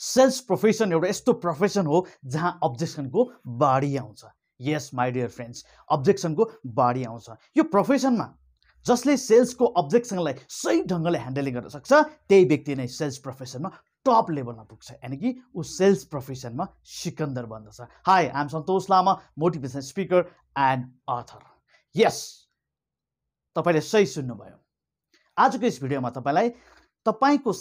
Sales profession एउटा यस्तो profession हो जहाँ अब्जेक्सनको बाढी आउँछ। यस माई डियर फ्रेन्ड्स अब्जेक्सनको बाढी आउँछ। यो प्रोफेसनमा जसले सेल्सको अब्जेक्सनलाई सही ढङ्गले ह्यान्डलिङ गर्न सक्छ त्यही व्यक्ति नै सेल्स प्रोफेसनमा टप लेभलमा पुग्छ यानि कि ऊ सेल्स प्रोफेसनमा सिकन्दर बन्दछ। Hi I am Santosh Lama motivation speaker and author yes तपाईँले सही सुन्नुभयो। आजको यस भिडियोमा तपाईँलाई तपाईँको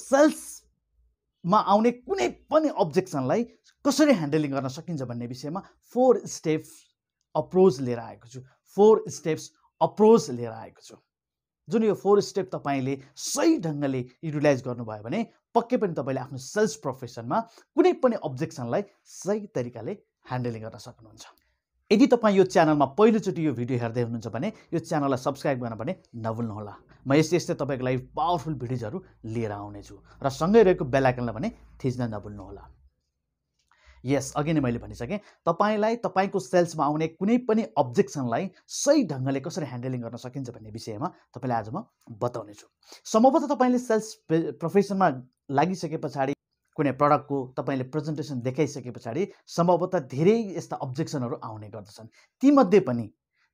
सेल्समा आउने कुनै पनि अब्जेक्सनलाई कसरी ह्यान्डलिङ गर्न सकिन्छ भन्ने विषयमा फोर स्टेप्स अप्रोच लिएर आएको छु। फोर स्टेप्स अप्रोच लिएर आएको छु। जुन यो फोर स्टेप तपाईँले सही ढङ्गले युटिलाइज गर्नुभयो भने पक्कै पनि तपाईँले आफ्नो सेल्स प्रोफेसनमा कुनै पनि अब्जेक्सनलाई सही तरिकाले ह्यान्डलिङ गर्न सक्नुहुन्छ। यदि तपाईँ यो च्यानलमा पहिलोचोटि यो भिडियो हेर्दै हुनुहुन्छ भने यो च्यानललाई सब्सक्राइब गर्न भने नभुल्नुहोला। म यस्तै यस्तै तपाईँको लागि पावरफुल भिडियोजहरू लिएर आउनेछु र सँगै रहेको बेलायकनलाई भने थिच्न नभुल्नुहोला। यस अघि नै मैले भनिसकेँ तपाईँलाई तपाईँको सेल्समा आउने कुनै पनि अब्जेक्सनलाई सही ढङ्गले कसरी ह्यान्डलिङ गर्न सकिन्छ भन्ने विषयमा तपाईँलाई आज म बताउनेछु। सम्भवतः तपाईँले सेल्स प्रोफेसनमा लागिसके पछाडि कुनै प्रडक्टको तपाईँले प्रेजेन्टेसन देखाइसके पछाडि सम्भवतः धेरै यस्ता अब्जेक्सनहरू आउने गर्दछन्। तीमध्ये पनि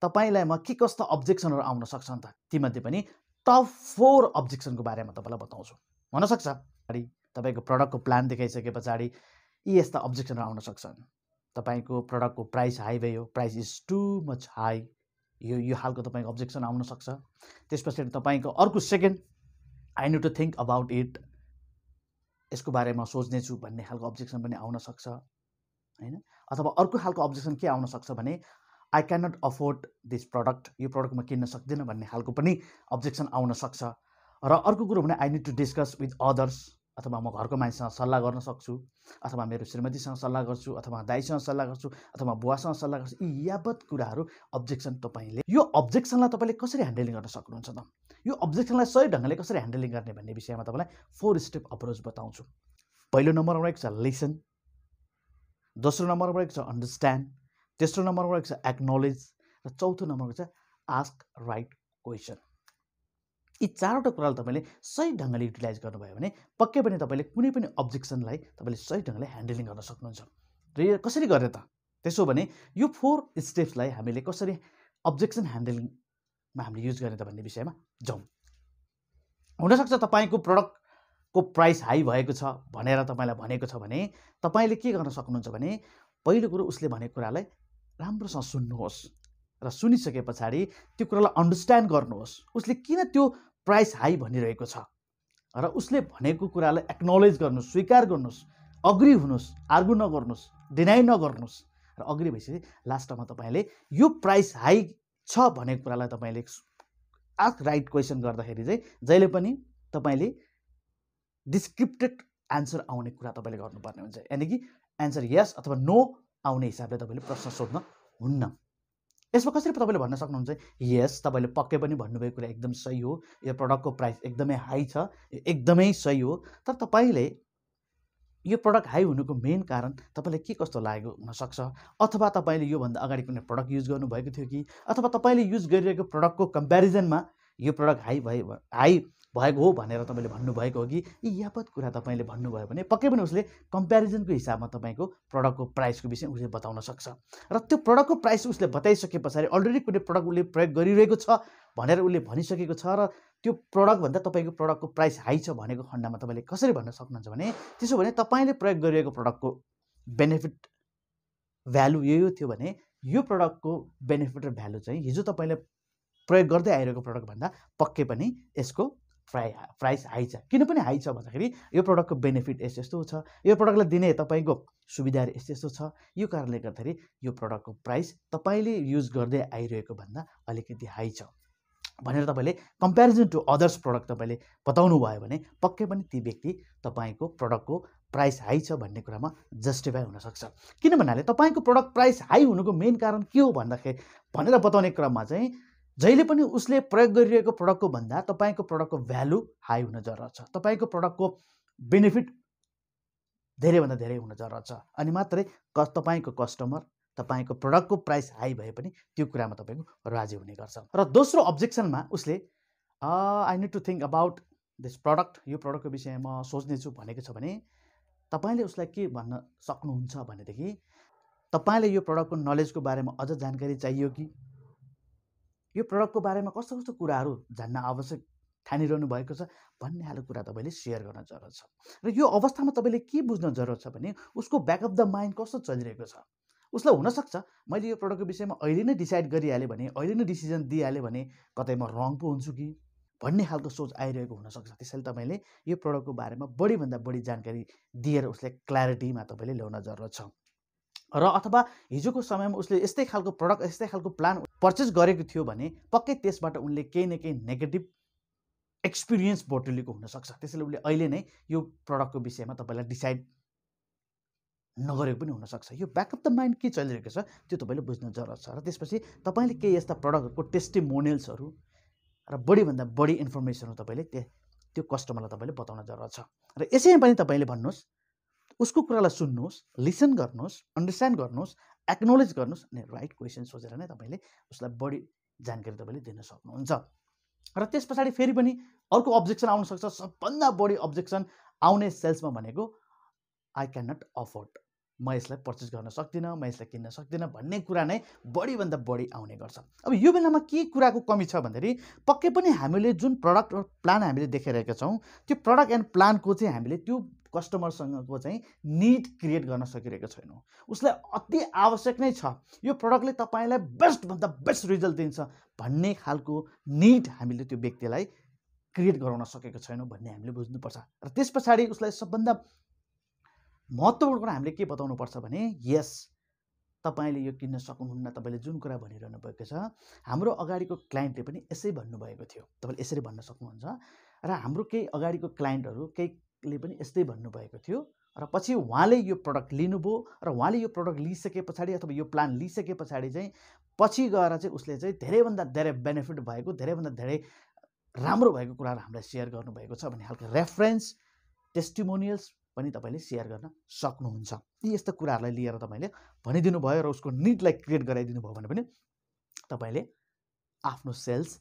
तपाईँलाई म के कस्ता अब्जेक्सनहरू आउन सक्छन् त तीमध्ये पनि टप फोर अब्जेक्सनको बारेमा तपाईँलाई बताउँछु। हुनसक्छ अगाडि तपाईँको प्रडक्टको प्लान देखाइसके पछाडि यी यस्ता अब्जेक्सनहरू आउन सक्छन्। तपाईँको प्रडक्टको प्राइस हाई भयो price is too much high. यो यो खालको तपाईँको अब्जेक्सन आउन सक्छ। त्यस पछाडि तपाईँको अर्को second I need to think about it यसको बारेमा सोच्नेछु भन्ने खालको अब्जेक्सन पनि आउन सक्छ होइन? अथवा अर्को खालको अब्जेक्सन के आउन सक्छ भने I can not afford this product यो प्रडक्ट म किन्न सक्दिनँ भन्ने खालको पनि अब्जेक्सन आउन सक्छ। र अर्को कुरो भने I need to discuss with others अथवा म घरको मान्छेसँग सल्लाह गर्न सक्छु अथवा मेरो श्रीमतीसँग सल्लाह गर्छु अथवा दाईसँग सल्लाह गर्छु अथवा बुवासँग सल्लाह गर्छु यी यावत कुराहरू अब्जेक्सन तपाईँले यो अब्जेक्सनलाई तपाईँले कसरी ह्यान्डलिङ गर्न सक्नुहुन्छ त? यो अब्जेक्सनलाई सही ढङ्गले कसरी ह्यान्डलिङ गर्ने भन्ने विषयमा तपाईँलाई फोर स्टेप अप्रोच बताउँछु। पहिलो नम्बरमा रहेको छ लिसन दोस्रो नम्बरमा रहेको छ अन्डरस्ट्यान्ड तेस्रो नम्बरमा रहेको छ एक्नोलेज र चौथो नम्बरमा छ आस्क राइट क्वेसन यी चारवटा कुरालाई तपाईँले सही ढङ्गले युटिलाइज गर्नुभयो भने पक्कै पनि तपाईँले कुनै पनि अब्जेक्सनलाई तपाईँले सही ढङ्गले ह्यान्डलिङ गर्न सक्नुहुन्छ। र यो कसरी गर्ने त? त्यसो भने यो फोर स्टेप्सलाई हामीले कसरी अब्जेक्सन ह्यान्डलिङ मा हामीले युज गर्ने त भन्ने विषयमा जाउँ। हुनसक्छ तपाईँको प्रडक्टको प्राइस हाई भएको छ भनेर तपाईँलाई भनेको छ भने तपाईँले के गर्न सक्नुहुन्छ भने पहिलो कुरो उसले भनेको कुरालाई राम्रोसँग सुन्नुहोस्। र सुनिसके पछाडि त्यो कुरालाई अन्डरस्ट्यान्ड गर्नुहोस्। उसले किन त्यो प्राइस हाई भनिरहेको छ। र उसले भनेको कुरालाई एक्नोलेज गर्नुहोस् स्वीकार गर्नुहोस् अग्री हुनुहोस् आर्गु नगर्नुहोस् डिनाइ नगर्नुहोस्। र अग्री भइसकेपछि लास्टमा तपाईँले यो प्राइस हाई छ भनेको कुरालाई तपाईँले आस्क राइट क्वेसन गर्दाखेरि चाहिँ जहिले पनि तपाईँले डिस्क्रिप्टेड एन्सर आउने कुरा तपाईँले गर्नुपर्ने हुन्छ। यानि कि एन्सर यस अथवा नो आउने हिसाबले तपाईँले प्रश्न सोध्न हुन्न। यसमा कसरी तपाईँले भन्न सक्नुहुन्छ? यस तपाईँले पक्कै पनि भन्नुभएको कुरा एकदम सही हो। यो प्रडक्टको प्राइस एकदमै हाई छ। एकदमै सही हो। तर तपाईँले यो प्रडक्ट हाई हुनुको मेन कारण तपाईँलाई के कस्तो लागेको हुनसक्छ? अथवा तपाईँले योभन्दा अगाडि कुनै प्रडक्ट युज गर्नुभएको थियो कि? अथवा तपाईँले युज गरिरहेको प्रडक्टको कम्पेरिजनमा यो प्रडक्ट हाई भयो हाई भएको हो भनेर तपाईँले भन्नुभएको हो कि यी यावत कुरा तपाईँले भन्नुभयो भने पक्कै पनि उसले कम्पेरिजनको हिसाबमा तपाईँको प्रडक्टको प्राइसको विषय उसले बताउन सक्छ। र त्यो प्रडक्टको प्राइस उसले बताइसके पछाडि अलरेडी कुनै प्रडक्ट उसले प्रयोग गरिरहेको छ भनेर उसले भनिसकेको छ र त्यो प्रडक्टभन्दा तपाईँको प्रडक्टको प्राइस हाई छ भनेको खण्डमा तपाईँले कसरी भन्न सक्नुहुन्छ भने त्यसो भने तपाईँले प्रयोग गरिरहेको प्रडक्टको बेनिफिट भ्यालु यो थियो भने यो प्रडक्टको बेनिफिट र भ्यालु चाहिँ हिजो तपाईँले प्रयोग गर्दै आइरहेको प्रडक्टभन्दा पक्कै पनि यसको प्राइ प्राइस हाई छ। किन पनि हाई छ भन्दाखेरि यो प्रडक्टको बेनिफिट यस्तो यस्तो छ। यो प्रडक्टलाई दिने तपाईँको सुविधाहरू यस्तो यस्तो छ। यो कारणले गर्दाखेरि यो प्रडक्टको प्राइस तपाईँले युज गर्दै आइरहेको भन्दा अलिकति हाई छ। भनेर तपाईँले कम्पेरिजन टु अदर्स प्रडक्ट तपाईँले बताउनु भयो भने पक्कै पनि ती व्यक्ति तपाईँको प्रडक्टको प्राइस हाई छ भन्ने कुरामा जस्टिफाई हुनसक्छ किन भन्नाले तपाईँको प्रडक्ट प्राइस हाई हुनुको मेन कारण के हो भन्दाखेरि भनेर बताउने क्रममा चाहिँ जहिले पनि उसले प्रयोग गरिरहेको प्रडक्टको भन्दा तपाईँको प्रडक्टको भ्यालु हाई हुन जरुरत छ। तपाईँको प्रडक्टको बेनिफिट धेरैभन्दा धेरै हुन जरुरत छ। अनि मात्रै क तपाईँको कस्टमर तपाईँको प्रडक्टको प्राइस हाई भए पनि त्यो कुरामा तपाईँको राजी हुने गर्छ। र दोस्रो अब्जेक्सनमा उसले I need to think about this product यो प्रडक्टको विषयमा सोच्नेछु भनेको छ भने तपाईँले उसलाई के भन्न सक्नुहुन्छ भनेदेखि तपाईँले यो प्रडक्टको नलेजको बारेमा अझ जानकारी चाहियो कि? यो प्रडक्टको बारेमा कस्तो कस्तो कुराहरू जान्न आवश्यक ठानिरहनु भएको छ भन्ने खालको कुरा तपाईँले सेयर गर्न जरुरत छ। र यो अवस्थामा तपाईँले के बुझ्न जरुरत छ भने उसको ब्याक अफ द माइन्ड कस्तो चलिरहेको छ? उसलाई हुनसक्छ मैले यो प्रडक्टको विषयमा अहिले नै डिसाइड गरिहालेँ भने अहिले नै डिसिजन दिइहालेँ भने कतै म रङ पो हुन्छु कि? भन्ने खालको सोच आइरहेको हुनसक्छ। त्यसैले तपाईँले यो प्रडक्टको बारेमा बढीभन्दा बढी जानकारी दिएर उसलाई क्ल्यारिटीमा तपाईँले ल्याउन जरुरत छ। र अथवा हिजोको समयमा उसले यस्तै खालको प्रडक्ट यस्तै खालको प्लान पर्चेस गरेको थियो भने पक्कै त्यसबाट उनले केही न केही नेगेटिभ एक्सपिरियन्स बोटुलीको हुनसक्छ। त्यसैले उसले अहिले नै यो प्रडक्टको विषयमा तपाईँलाई डिसाइड नगरेको पनि हुनसक्छ। यो ब्याकअप द माइन्ड के चलिरहेको छ त्यो तपाईँले बुझ्न जरुरत छ। र त्यसपछि तपाईँले केही यस्ता प्रडक्टहरूको टेस्टिमोनियल्सहरू र बढीभन्दा बढी इन्फर्मेसनहरू तपाईँले त्यो त्यो कस्टमरलाई तपाईँले बताउन जरुरत छ। र यसैमा पनि तपाईँले भन्नुहोस् उसको कुरालाई सुन्नुहोस् लिसन गर्नुहोस् अन्डरस्ट्यान्ड गर्नुहोस् एक्नोलेज गर्नुहोस् अनि राइट क्वेसन सोचेर नै तपाईँले उसलाई बढी जानकारी तपाईँले दिन सक्नुहुन्छ। र त्यस पछाडि फेरि पनि अर्को अब्जेक्सन आउनसक्छ सबभन्दा बढी अब्जेक्सन आउने सेल्समा भनेको आई क्यान नट अफोर्ड म यसलाई पर्चेस गर्न सक्दिनँ म यसलाई किन्न सक्दिनँ भन्ने कुरा नै बढीभन्दा बढी आउने गर्छ। अब यो बेलामा के कुराको कमी छ भन्दाखेरि पक्कै पनि हामीले जुन प्रडक्ट प्लान हामीले देखिरहेका छौँ त्यो प्रडक्ट एन्ड प्लानको चाहिँ हामीले त्यो कस्टमरसँगको चाहिँ निड क्रिएट गर्न सकिरहेको छैनौँ। उसलाई अति आवश्यक नै छ। यो प्रडक्टले तपाईँलाई बेस्टभन्दा बेस्ट रिजल्ट दिन्छ भन्ने खालको निड हामीले त्यो व्यक्तिलाई क्रिएट गराउन सकेको छैनौँ भन्ने हामीले बुझ्नुपर्छ। र त्यस पछाडि उसलाई सबभन्दा महत्त्वपूर्ण कुरा हामीले के बताउनुपर्छ भने यस तपाईँले यो किन्न सक्नुहुन्न तपाईँले जुन कुरा भनिरहनु भएको छ हाम्रो अगाडिको क्लाइन्टले पनि यसै भन्नुभएको थियो। तपाईँले यसरी भन्न सक्नुहुन्छ। र हाम्रो केही अगाडिको क्लाइन्टहरू केहीले पनि यस्तै भन्नुभएको थियो र पछि उहाँले यो प्रडक्ट लिनुभयो र उहाँले यो प्रडक्ट लिइसके पछाडि अथवा यो प्लान लिइसके पछाडि चाहिँ पछि गएर चाहिँ उसले चाहिँ धेरैभन्दा धेरै बेनिफिट भएको धेरैभन्दा धेरै राम्रो भएको कुराहरू हामीलाई सेयर गर्नुभएको छ भन्ने खालको रेफरेन्स टेस्टिमोनियल्स पनि तपाईँले सेयर गर्न सक्नुहुन्छ। यी यस्ता कुराहरूलाई लिएर तपाईँले भनिदिनु भयो र उसको निडलाई क्रिएट गराइदिनु भयो भने पनि तपाईँले आफ्नो सेल्स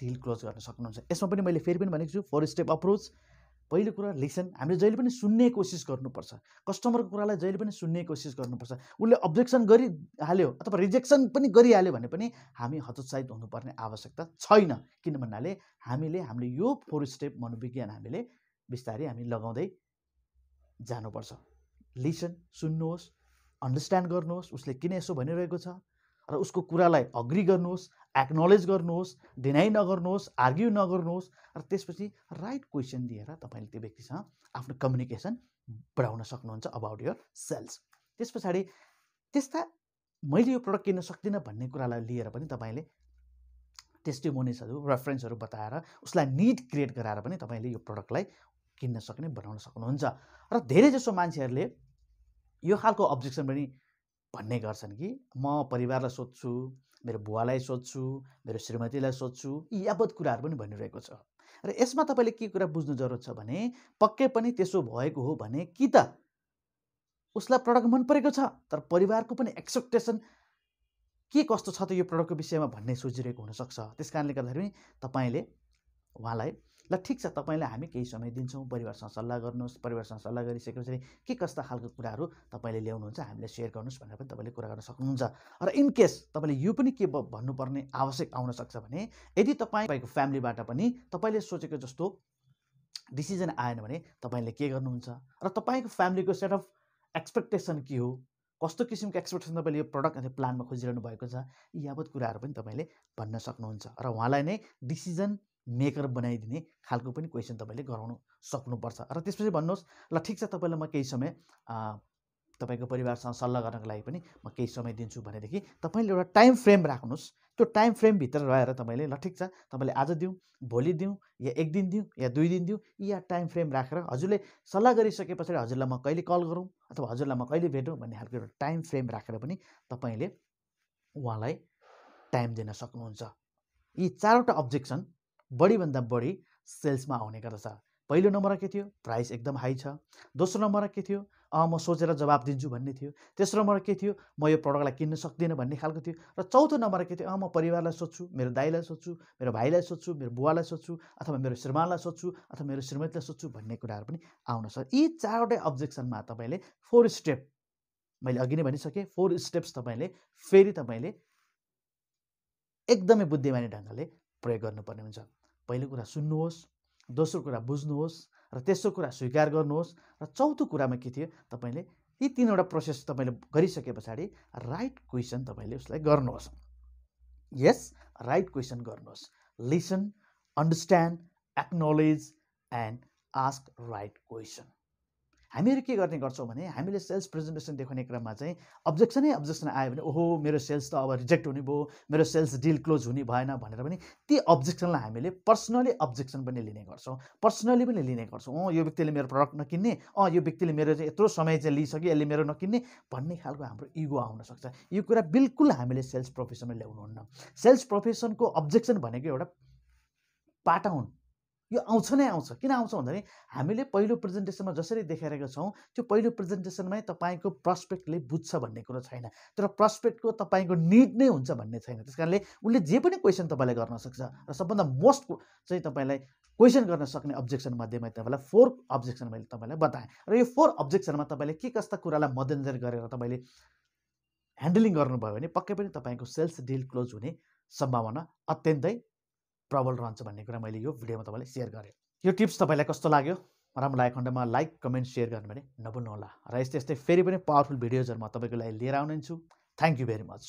डिल क्लोज गर्न सक्नुहुन्छ। यसमा पनि मैले फेरि पनि भनेको छु फोर स्टेप अप्रोच पहिलो कुरा लिसन हामीले जहिले पनि सुन्ने कोसिस गर्नुपर्छ। कस्टमरको कुरालाई जहिले पनि सुन्ने कोसिस गर्नुपर्छ। उसले अब्जेक्सन गरिहाल्यो अथवा रिजेक्सन पनि गरिहाल्यो भने पनि हामी हतोत्साहित हुनुपर्ने आवश्यकता छैन। किन भन्नाले हामीले हामीले यो फोर स्टेप मनोविज्ञान हामीले बिस्तारै हामी लगाउँदै जानुपर्छ। लिसन सुन्नुहोस् अन्डरस्ट्यान्ड गर्नुहोस् उसले किन यसो भनिरहेको छ? र उसको कुरालाई अग्री गर्नुहोस् एक्नोलेज गर्नुहोस् डिनाइ नगर्नुहोस् आर्ग्यु नगर्नुहोस् र त्यसपछि राइट क्वेसन दिएर तपाईँले त्यो व्यक्तिसँग आफ्नो कम्युनिकेसन बढाउन सक्नुहुन्छ अबाउट यर सेल्स त्यस पछाडि त्यस्ता मैले यो प्रडक्ट किन्न सक्दिनँ भन्ने कुरालाई लिएर पनि तपाईँले टेस्टिमोनिसहरू रेफरेन्सहरू बताएर उसलाई निड क्रिएट गराएर पनि तपाईँले यो प्रडक्टलाई किन्न सक्ने बनाउन सक्नुहुन्छ। र धेरैजसो मान्छेहरूले यो खालको अब्जेक्सन पनि भन्ने गर्छन् कि म परिवारलाई सोध्छु मेरो बुवालाई सोध्छु मेरो श्रीमतीलाई सोध्छु यी यावत कुराहरू पनि भनिरहेको छ। र यसमा तपाईँले के कुरा बुझ्नु जरुरत छ भने पक्कै पनि त्यसो भएको हो भने कि त उसलाई प्रडक्ट मन परेको छ तर परिवारको पनि एक्सेप्टेसन के कस्तो छ त यो प्रडक्टको विषयमा भन्ने सोचिरहेको हुनसक्छ। त्यस कारणले गर्दाखेरि तपाईँले उहाँलाई ल ठिक छ तपाईँलाई हामी केही समय दिन्छौँ। परिवारसँग सल्लाह गर्नुहोस् परिवारसँग सल्लाह गरिसकेपछि के कस्ता खालको कुराहरू तपाईँले ल्याउनुहुन्छ हामीलाई सेयर गर्नुहोस् भनेर पनि तपाईँले कुरा गर्न सक्नुहुन्छ। र इनकेस तपाईँले यो पनि के भन्नुपर्ने आवश्यक आउन सक्छ भने यदि तपाईँ तपाईँको फ्यामिलीबाट पनि तपाईँले सोचेको जस्तो डिसिजन आएन भने तपाईँले के गर्नुहुन्छ? र तपाईँको फ्यामिलीको सेट अफ एक्सपेक्टेसन के हो? कस्तो किसिमको एक्सपेक्टेसन तपाईँले यो प्रडक्ट अथवा प्लानमा खोजिरहनु भएको छ? यी यावत कुराहरू पनि तपाईँले भन्न सक्नुहुन्छ। र उहाँलाई नै डिसिजन मेकर बनाइदिने खालको पनि क्वेसन तपाईँले गराउनु सक्नुपर्छ। र त्यसपछि भन्नुहोस् ल ठिक छ तपाईँलाई म केही समय तपाईँको परिवारसँग सल्लाह गर्नको लागि पनि म केही समय दिन्छु भनेदेखि तपाईँले एउटा टाइम फ्रेम राख्नुहोस्। त्यो टाइम फ्रेमभित्र रहेर तपाईँले ल ठिक छ तपाईँले आज दिउँ भोलि दिउँ या एक दिन दिउँ या दुई दिन दिउँ या टाइम फ्रेम राखेर हजुरले सल्लाह गरिसके पछाडि हजुरलाई म कहिले कल गरौँ अथवा हजुरलाई म कहिले भेटौँ भन्ने खालको एउटा टाइम फ्रेम राखेर पनि तपाईँले उहाँलाई टाइम दिन सक्नुहुन्छ। यी चारवटा अब्जेक्सन बढीभन्दा बढी सेल्समा आउने गर्दछ। पहिलो नम्बरमा के थियो? प्राइस एकदम हाई छ। दोस्रो नम्बरमा के थियो? अँ म सोचेर जवाब दिन्छु भन्ने थियो। तेस्रो नम्बर के थियो? म यो प्रडक्टलाई किन्न सक्दिनँ भन्ने खालको थियो। र चौथो नम्बर के थियो? अँ म परिवारलाई सोध्छु मेरो दाइलाई सोध्छु मेरो भाइलाई सोध्छु मेरो बुवालाई सोध्छु अथवा मेरो श्रीमानलाई सोध्छु अथवा मेरो श्रीमतीलाई सोध्छु भन्ने कुराहरू पनि आउन सक्छ यी चारवटै अब्जेक्सनमा तपाईँले फोर स्टेप मैले अघि नै भनिसकेँ फोर स्टेप्स तपाईँले फेरि तपाईँले एकदमै बुद्धिमानी ढङ्गले प्रयोग गर्नुपर्ने हुन्छ। पहिलो कुरा सुन्नुहोस् दोस्रो कुरा बुझ्नुहोस् र तेस्रो कुरा स्वीकार गर्नुहोस् र चौथो कुरामा के थियो तपाईँले यी तिनवटा प्रोसेस तपाईँले गरिसके पछाडि राइट क्वेसन तपाईँले उसलाई गर्नुहोस्। यस राइट क्वेसन गर्नुहोस्। Listen understand acknowledge and ask right question हामीहरू के गर्ने गर्छौँ भने हामीले सेल्स प्रेजेन्टेसन देखाउने क्रममा चाहिँ अब्जेक्सनै अब्जेक्सन आयो भने ओहो मेरो सेल्स त अब रिजेक्ट हुने भयो मेरो सेल्स डिल क्लोज हुने भएन भनेर पनि ती अब्जेक्सनलाई हामीले पर्सनली अब्जेक्सन पनि लिने गर्छौँ। पर्सनली पनि लिने गर्छौँ। अँ यो व्यक्तिले मेरो प्रडक्ट नकिन्ने अँ यो व्यक्तिले मेरो चाहिँ यत्रो समय चाहिँ लिइसक्यो यसले मेरो नकिन्ने भन्ने खालको हाम्रो इगो आउन सक्छ। यो कुरा बिल्कुल हामीले सेल्स प्रोफेसनमा ल्याउनुहुन्न सेल्स प्रोफेसनको अब्जेक्सन भनेको एउटा पाटा हुन्। यो आउँछ नै आउँछ। किन आउँछ भन्दाखेरि हामीले पहिलो प्रेजेन्टेसनमा जसरी देखाइरहेका छौँ त्यो पहिलो प्रेजेन्टेसनमै तपाईँको प्रस्पेक्टले बुझ्छ भन्ने कुरो छैन। तर प्रस्पेक्टको तपाईँको निड नै हुन्छ भन्ने छैन। त्यस कारणले उसले जे पनि क्वेसन तपाईँलाई गर्न सक्छ र सबभन्दा मोस्ट चाहिँ तपाईँलाई क्वेसन गर्न सक्ने अब्जेक्सन मध्येमा तपाईँलाई फोर अब्जेक्सन मैले तपाईँलाई बताएँ। र यो फोर अब्जेक्सनमा तपाईँले के कस्ता कुरालाई मध्यनजर गरेर तपाईँले ह्यान्डलिङ गर्नुभयो भने पक्कै पनि तपाईँको सेल्स डिल क्लोज हुने सम्भावना अत्यन्तै प्रबल रहन्छ भन्ने कुरा मैले यो भिडियोमा तपाईँलाई सेयर गरेँ। यो टिप्स तपाईँलाई कस्तो लाग्यो? राम्रो लागेको खण्डमा लाइक कमेन्ट सेयर गर्नु भने नभुल्नुहोला। र यस्तै यस्तै फेरि पनि पावरफुल भिडियोजहरू म तपाईँको लागि लिएर आउने छु थ्याङ्क यू भेरी मच।